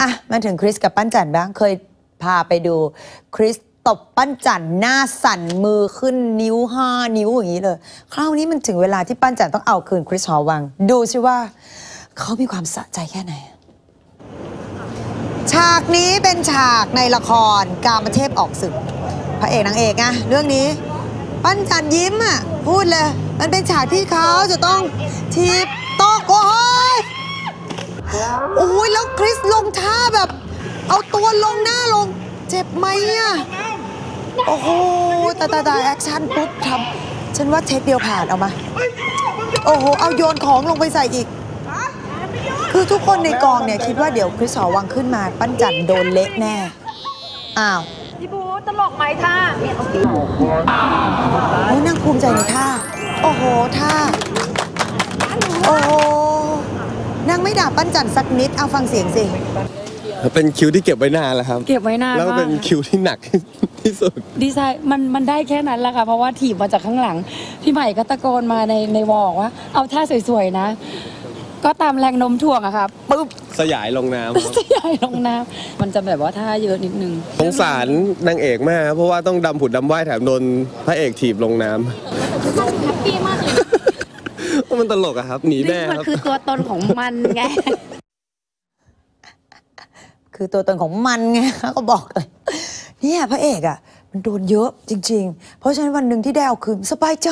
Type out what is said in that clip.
อะ มาถึงคริสกับปั้นจันบ้างเคยพาไปดูคริสตบปั้นจันหน้าสั่นมือขึ้นนิ้วห้านิ้วอย่างนี้เลย คราวนี้มันถึงเวลาที่ปั้นจันต้องเอาคืนคริสหอวัง ดูสิว่า เขามีความสะใจแค่ไหน ฉากนี้เป็นฉากในละครกามเทพออกศึก พระเอกนางเอกอะเรื่องนี้ ปั้นจันยิ้มอะพูดเลย มันเป็นฉากที่เขาจะต้องทีบ คริสลงท่าแบบ เอาตัวลงหน้าลง เจ็บไหมอะโอ้โหตาตาตา action ปุ๊บทำฉันว่า take เดียวผ่านเอามา โอ้โห เอาโยนของลงไปใส่อีก คือทุกคนในกองเนี่ยคิดว่าเดี๋ยวคริสหอวังขึ้นมา ปั้นจันโดนเละแน่ อ้าวพี่บูตลกไหมท่าเนี่ยเขาโอ้ยนางภูมิใจในท่า โอ้โหท่า โอ้โห นางไม่ด่าปั้นจันสักนิด เอาฟังเสียงสิ เป็นคิวที่เก็บไว้นานแล้วครับ เก็บไว้นานแล้วก็มาเป็กนคิวที่หนัก ที่สุด ดีไซน์มันมันได้แค่นั้นแหละค่ะ เพราะว่าถีบมาจากข้างหลัง พี่ใหม่ก็ตะโกนมาในในวอลว่า เอาท่าสวยๆนะ ก็ตามแรงโน้มถ่วงอะค่ะปุ๊บ สยายลงน้ำครับใหญ่ลงน้ำมันจะแบบว่าท่าเยอะนิดนึง สงสารนางเอกมากครับเพราะว่าต้องดำผุดดำว่ายแถมโดนพระเอกถีบลงน้ำ แฮปปี้มากเลยว่า มันตลกอะครับ หนีแม่นี่มันครับ คือตัวตนของมันไง คือตัวตนของมันไง ก็บอกเลยเนี่ยพระเอกอะ มันโดนเยอะจริง ๆ เพราะฉะนั้นวันหนึ่งที่ได้เอาคืนสบายใจ